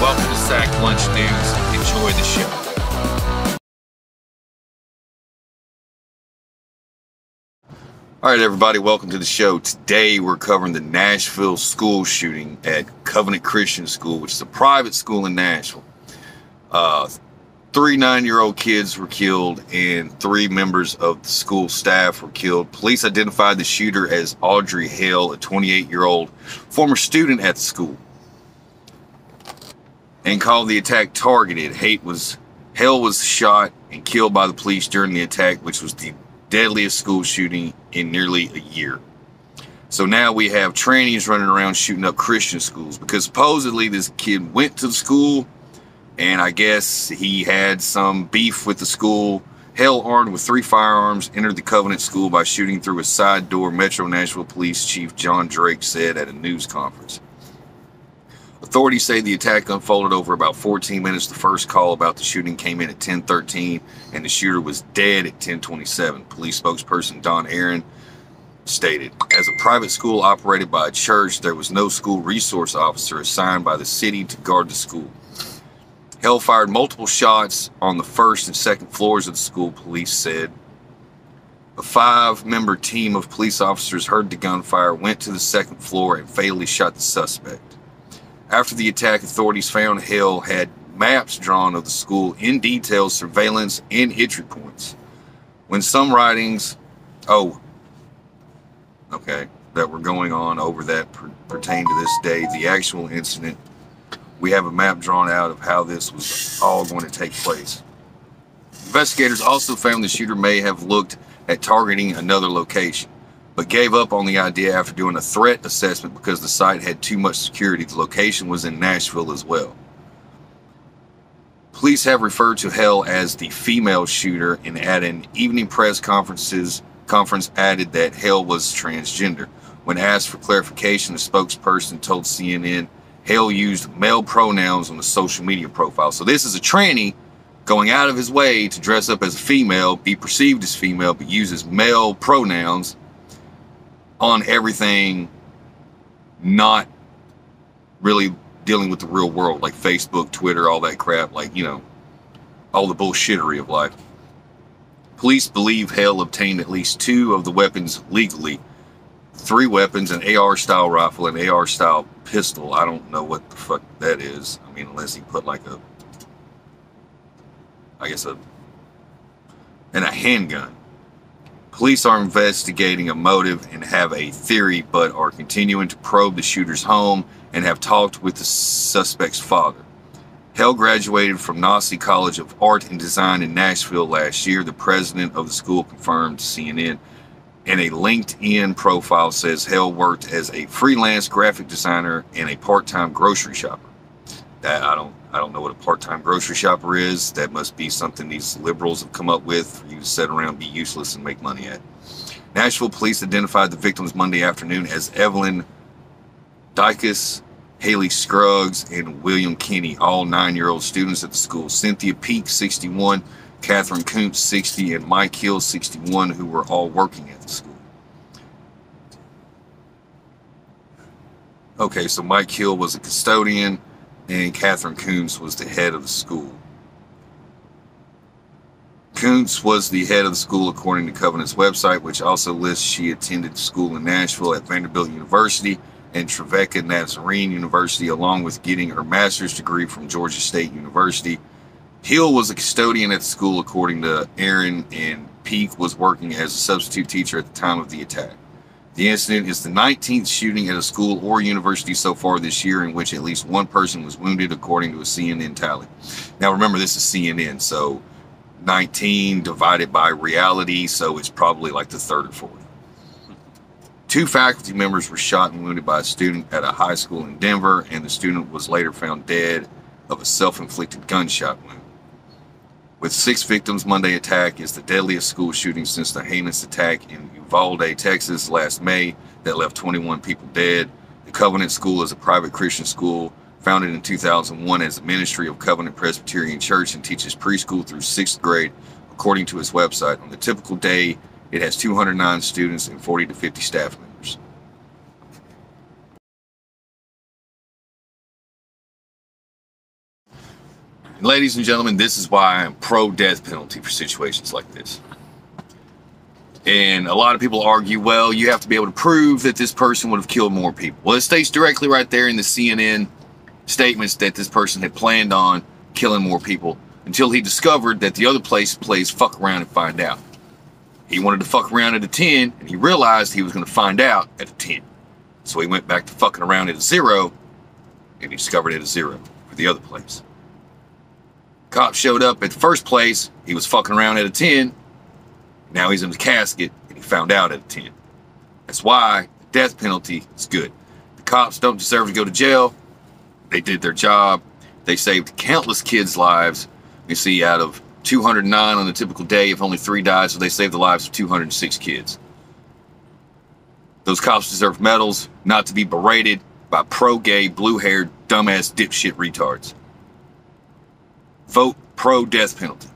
Welcome to Sack Lunch News. Enjoy the show. All right, everybody, welcome to the show. Today we're covering the Nashville school shooting at Covenant Christian School, which is a private school in Nashville. Uh, three nine year old kids were killed, and three members of the school staff were killed. Police identified the shooter as Audrey Hale, a 28 year old former student at the school, and called the attack targeted. Hate was Hale was shot and killed by the police during the attack, which was the deadliest school shooting in nearly a year. So now we have trannies running around shooting up Christian schools because supposedly this kid went to the school and I guess he had some beef with the school. Hale, armed with three firearms, entered the Covenant School by shooting through a side door, Metro Nashville Police Chief John Drake said at a news conference. Authorities say the attack unfolded over about 14 minutes. The first call about the shooting came in at 10:13, and the shooter was dead at 10:27. Police spokesperson Don Aaron stated, "As a private school operated by a church, there was no school resource officer assigned by the city to guard the school." Hale fired multiple shots on the first and second floors of the school, police said. A five member team of police officers heard the gunfire, went to the second floor, and fatally shot the suspect. After the attack, authorities found Hale had maps drawn of the school in detail, surveillance, and entry points. When some writings, oh, okay, that were going on over that per- pertain to this day, the actual incident we have a map drawn out of how this was all going to take place. Investigators also found the shooter may have looked at targeting another location, but gave up on the idea after doing a threat assessment because the site had too much security. The location was in Nashville as well. Police have referred to Hale as the female shooter and at an evening press conferences conference added that Hale was transgender. When asked for clarification, the spokesperson told CNN Hale used male pronouns on the social media profile. So this is a tranny going out of his way to dress up as a female, be perceived as female, but uses male pronouns on everything not really dealing with the real world, like Facebook, Twitter, all that crap, like, you know, all the bullshittery of life. Police believe Hale obtained at least two of the weapons legally three weapons an AR style rifle, an AR style pistol. I don't know what the fuck that is. I mean, unless he put like a, I guess a, and a handgun. Police are investigating a motive and have a theory, but are continuing to probe the shooter's home and have talked with the suspect's father. Hale graduated from Nossi College of Art and Design in Nashville last year. The president of the school confirmed to CNN and a LinkedIn profile says Hale worked as a freelance graphic designer and a part-time grocery shopper. That I don't I don't know what a part-time grocery shopper is. That must be something these liberals have come up with for you to sit around, be useless, and make money at. Nashville police identified the victims Monday afternoon as Evelyn Dieckhaus, Hallie Scruggs, and William Kinney, all nine-year-old students at the school. Cynthia Peak, 61, Katherine Koonce, 60, and Mike Hill, 61, who were all working at the school. Okay, so Mike Hill was a custodian, and Katherine Koonce was the head of the school. Koonce was the head of the school according to Covenant's website, which also lists she attended school in Nashville at Vanderbilt University and Trevecca Nazarene University, along with getting her master's degree from Georgia State University Hill was a custodian at the school, according to Aaron, and Peak was working as a substitute teacher at the time of the attack. The incident is the 19th shooting at a school or university so far this year in which at least one person was wounded, according to a CNN tally. Now, remember, this is CNN, so 19 divided by reality, so it's probably like the third or fourth. Two faculty members were shot and wounded by a student at a high school in Denver, and the student was later found dead of a self inflicted gunshot wound. With six victims, Monday attack is the deadliest school shooting since the heinous attack in Uvalde, Texas last May that left 21 people dead. The Covenant School is a private Christian school founded in 2001 as a ministry of Covenant Presbyterian Church and teaches preschool through sixth grade, according to its website. On the typical day, it has 209 students and 40 to 50 staff members. Ladies and gentlemen, this is why I'm pro death penalty for situations like this. And a lot of people argue, well, you have to be able to prove that this person would have killed more people. Well, it states directly right there in the CNN statements that this person had planned on killing more people until he discovered that the other place plays fuck around and find out. He wanted to fuck around at a 10, and he realized he was going to find out at a 10. So he went back to fucking around at a zero, and he discovered it a zero for the other place. Cop showed up at the first place, he was fucking around at a 10, now he's in the casket, and he found out at a 10. That's why the death penalty is good. The cops don't deserve to go to jail. They did their job. They saved countless kids' lives. You see, out of 209 on a typical day, if only three died, so they saved the lives of 206 kids. Those cops deserve medals, not to be berated by pro gay, blue haired, dumbass dipshit retards. Vote pro death penalty.